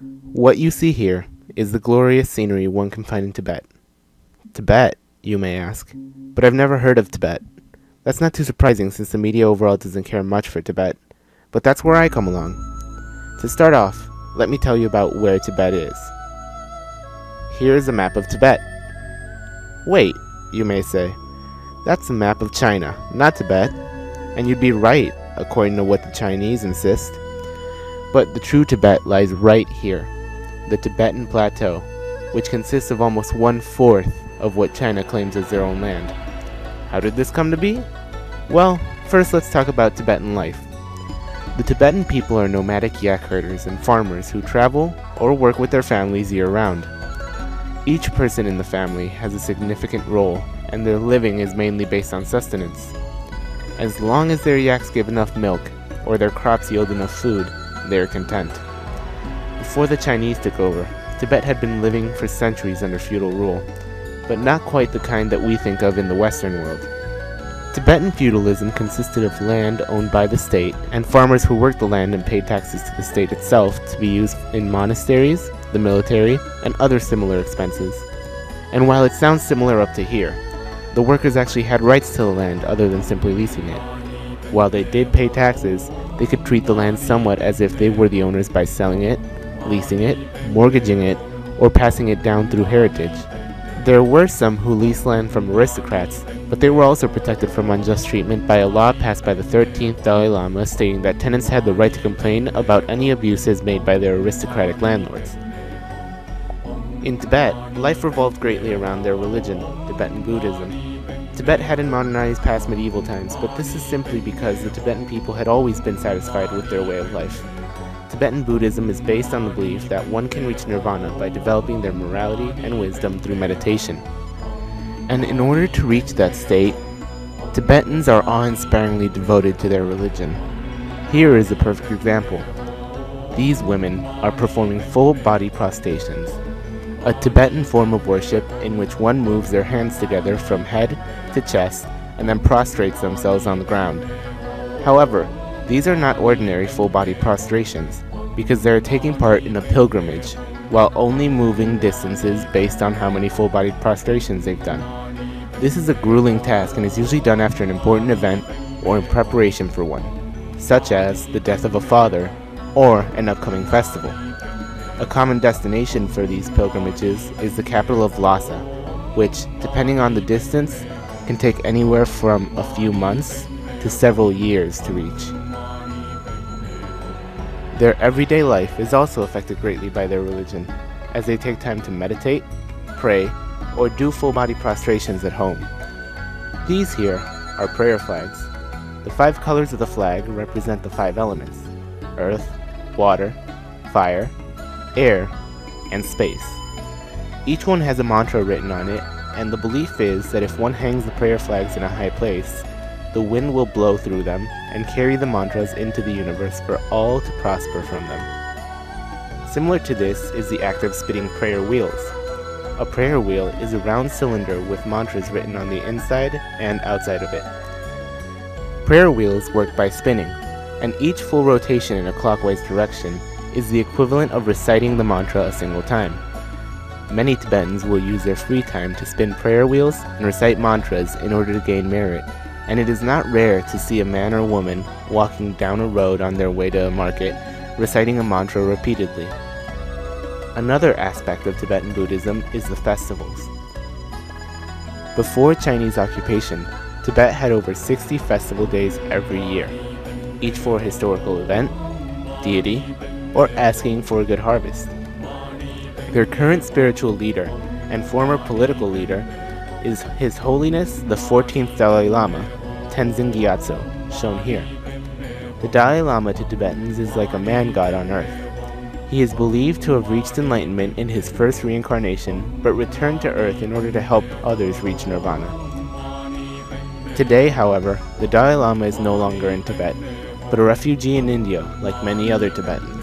What you see here is the glorious scenery one can find in Tibet. Tibet, you may ask, but I've never heard of Tibet. That's not too surprising since the media overall doesn't care much for Tibet, but that's where I come along. To start off, let me tell you about where Tibet is. Here is a map of Tibet. Wait, you may say. That's a map of China, not Tibet. And you'd be right, according to what the Chinese insist. But the true Tibet lies right here, the Tibetan Plateau, which consists of almost one fourth of what China claims as their own land. How did this come to be? Well, first let's talk about Tibetan life. The Tibetan people are nomadic yak herders and farmers who travel or work with their families year round. Each person in the family has a significant role, and their living is mainly based on sustenance. As long as their yaks give enough milk, or their crops yield enough food, they are content. Before the Chinese took over, Tibet had been living for centuries under feudal rule, but not quite the kind that we think of in the Western world. Tibetan feudalism consisted of land owned by the state and farmers who worked the land and paid taxes to the state itself to be used in monasteries, the military, and other similar expenses. And while it sounds similar up to here, the workers actually had rights to the land other than simply leasing it. While they did pay taxes, they could treat the land somewhat as if they were the owners by selling it, leasing it, mortgaging it, or passing it down through heritage. There were some who leased land from aristocrats, but they were also protected from unjust treatment by a law passed by the 13th Dalai Lama stating that tenants had the right to complain about any abuses made by their aristocratic landlords. In Tibet, life revolved greatly around their religion, Tibetan Buddhism. Tibet hadn't modernized past medieval times, but this is simply because the Tibetan people had always been satisfied with their way of life. Tibetan Buddhism is based on the belief that one can reach nirvana by developing their morality and wisdom through meditation. And in order to reach that state, Tibetans are awe-inspiringly devoted to their religion. Here is a perfect example. These women are performing full body prostrations, a Tibetan form of worship in which one moves their hands together from head to chest and then prostrates themselves on the ground. However, these are not ordinary full body prostrations because they are taking part in a pilgrimage while only moving distances based on how many full body prostrations they've done. This is a grueling task and is usually done after an important event or in preparation for one, such as the death of a father or an upcoming festival. A common destination for these pilgrimages is the capital of Lhasa, which, depending on the distance, can take anywhere from a few months to several years to reach. Their everyday life is also affected greatly by their religion, as they take time to meditate, pray, or do full body prostrations at home. These here are prayer flags. The five colors of the flag represent the five elements earth, water, fire, air, and space. Each one has a mantra written on it, and the belief is that if one hangs the prayer flags in a high place, the wind will blow through them and carry the mantras into the universe for all to prosper from them. Similar to this is the act of spinning prayer wheels. A prayer wheel is a round cylinder with mantras written on the inside and outside of it. Prayer wheels work by spinning, and each full rotation in a clockwise direction is the equivalent of reciting the mantra a single time. Many Tibetans will use their free time to spin prayer wheels and recite mantras in order to gain merit, and it is not rare to see a man or woman walking down a road on their way to a market reciting a mantra repeatedly. Another aspect of Tibetan Buddhism is the festivals. Before Chinese occupation, Tibet had over 60 festival days every year, each for a historical event, deity, or asking for a good harvest. Their current spiritual leader and former political leader is His Holiness the 14th Dalai Lama, Tenzin Gyatso, shown here. The Dalai Lama to Tibetans is like a man god on earth. He is believed to have reached enlightenment in his first reincarnation, but returned to earth in order to help others reach nirvana. Today, however, the Dalai Lama is no longer in Tibet, but a refugee in India like many other Tibetans.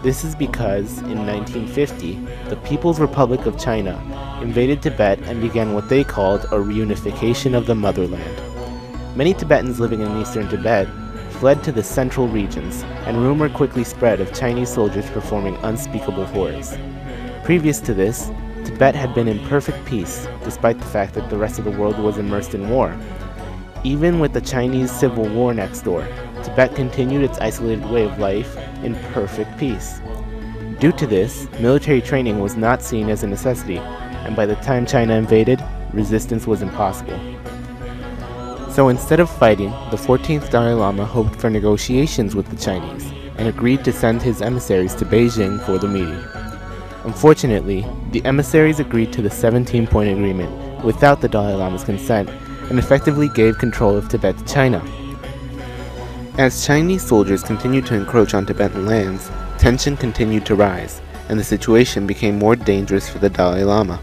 This is because, in 1950, the People's Republic of China invaded Tibet and began what they called a reunification of the motherland. Many Tibetans living in eastern Tibet fled to the central regions, and rumor quickly spread of Chinese soldiers performing unspeakable horrors. Previous to this, Tibet had been in perfect peace, despite the fact that the rest of the world was immersed in war. Even with the Chinese Civil War next door, Tibet continued its isolated way of life in perfect peace. Due to this, military training was not seen as a necessity, and by the time China invaded, resistance was impossible. So instead of fighting, the 14th Dalai Lama hoped for negotiations with the Chinese and agreed to send his emissaries to Beijing for the meeting. Unfortunately, the emissaries agreed to the 17 point agreement without the Dalai Lama's consent and effectively gave control of Tibet to China. As Chinese soldiers continued to encroach on Tibetan lands, tension continued to rise, and the situation became more dangerous for the Dalai Lama.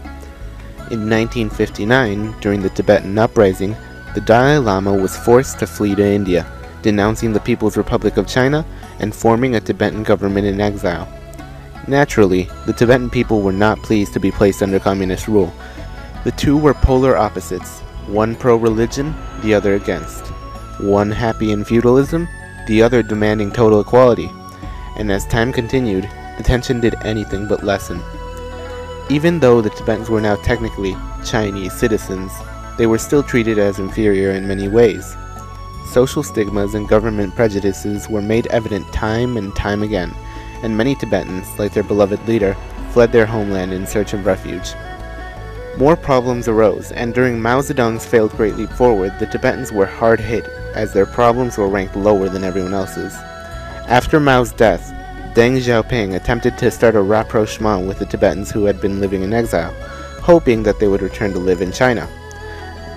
In 1959, during the Tibetan uprising, the Dalai Lama was forced to flee to India, denouncing the People's Republic of China and forming a Tibetan government in exile. Naturally, the Tibetan people were not pleased to be placed under communist rule. The two were polar opposites, one pro-religion, the other against. One happy in feudalism, the other demanding total equality. And as time continued, the tension did anything but lessen. Even though the Tibetans were now technically Chinese citizens, they were still treated as inferior in many ways. Social stigmas and government prejudices were made evident time and time again, and many Tibetans, like their beloved leader, fled their homeland in search of refuge. More problems arose, and during Mao Zedong's failed Great Leap Forward, the Tibetans were hard hit, as their problems were ranked lower than everyone else's. After Mao's death, Deng Xiaoping attempted to start a rapprochement with the Tibetans who had been living in exile, hoping that they would return to live in China.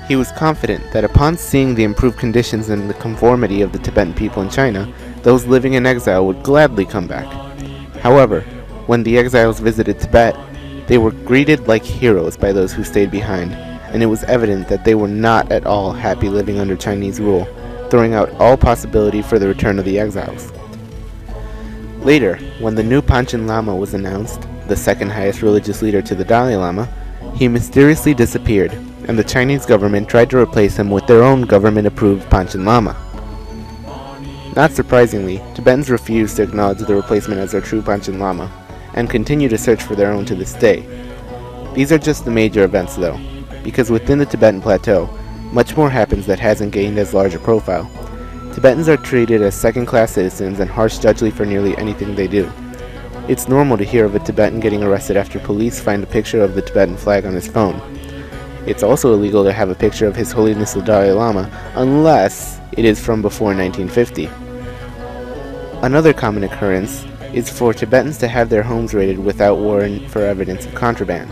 He was confident that upon seeing the improved conditions and the conformity of the Tibetan people in China, those living in exile would gladly come back. However, when the exiles visited Tibet, they were greeted like heroes by those who stayed behind, and it was evident that they were not at all happy living under Chinese rule, throwing out all possibility for the return of the exiles. Later, when the new Panchen Lama was announced, the second highest religious leader to the Dalai Lama, he mysteriously disappeared, and the Chinese government tried to replace him with their own government-approved Panchen Lama. Not surprisingly, Tibetans refused to acknowledge the replacement as their true Panchen Lama, and continue to search for their own to this day. These are just the major events though, because within the Tibetan Plateau, much more happens that hasn't gained as large a profile. Tibetans are treated as second-class citizens and harsh judgely for nearly anything they do. It's normal to hear of a Tibetan getting arrested after police find a picture of the Tibetan flag on his phone. It's also illegal to have a picture of His Holiness the Dalai Lama unless it is from before 1950. Another common occurrence is for Tibetans to have their homes raided without warrant for evidence of contraband.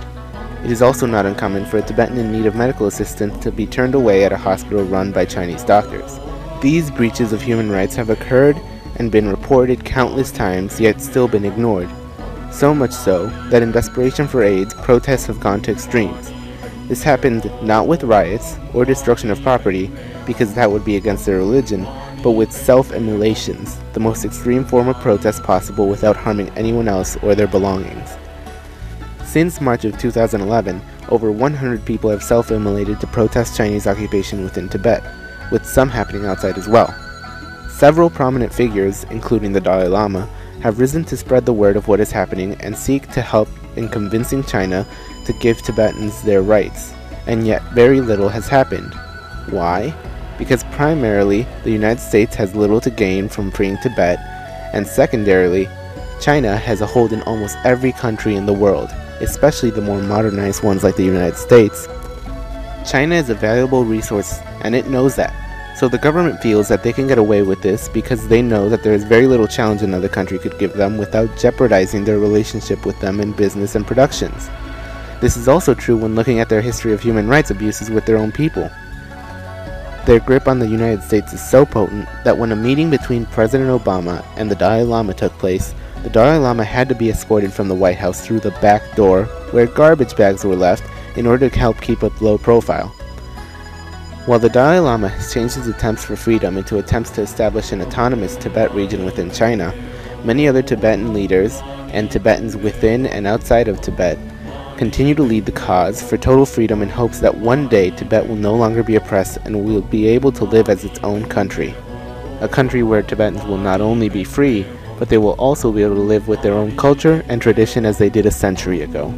It is also not uncommon for a Tibetan in need of medical assistance to be turned away at a hospital run by Chinese doctors. These breaches of human rights have occurred and been reported countless times yet still been ignored. So much so that in desperation for AIDS, protests have gone to extremes. This happened not with riots or destruction of property, because that would be against their religion, but with self-immolations, the most extreme form of protest possible without harming anyone else or their belongings. Since March of 2011, over 100 people have self-immolated to protest Chinese occupation within Tibet, with some happening outside as well. Several prominent figures, including the Dalai Lama, have risen to spread the word of what is happening and seek to help in convincing China to give Tibetans their rights, and yet very little has happened. Why? because primarily the United States has little to gain from freeing Tibet, and secondarily, China has a hold in almost every country in the world, especially the more modernized ones like the United States. China is a valuable resource, and it knows that. So the government feels that they can get away with this because they know that there is very little challenge another country could give them without jeopardizing their relationship with them in business and productions. This is also true when looking at their history of human rights abuses with their own people. Their grip on the United States is so potent that when a meeting between President Obama and the Dalai Lama took place, the Dalai Lama had to be escorted from the White House through the back door where garbage bags were left in order to help keep up low profile. While the Dalai Lama has changed his attempts for freedom into attempts to establish an autonomous Tibet region within China, many other Tibetan leaders and Tibetans within and outside of Tibet continue to lead the cause for total freedom in hopes that one day Tibet will no longer be oppressed and will be able to live as its own country. a country where Tibetans will not only be free, but they will also be able to live with their own culture and tradition as they did a century ago.